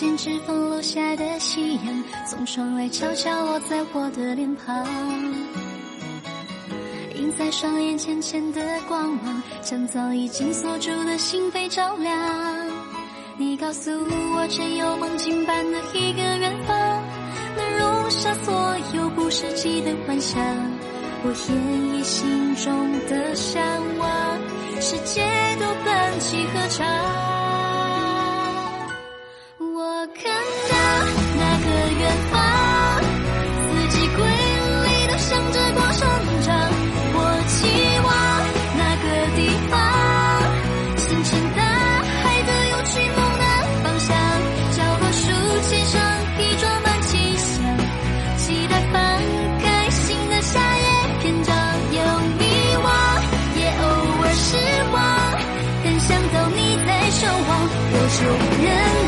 间指缝落下的夕阳，从窗外悄悄落在我的脸庞，映在双眼浅浅的光芒，将早已经锁住的心扉照亮。你告诉我，只有梦境般的一个远方，能容下所有不实际的幻想。我演绎心中的向往，世界多半几何长。众人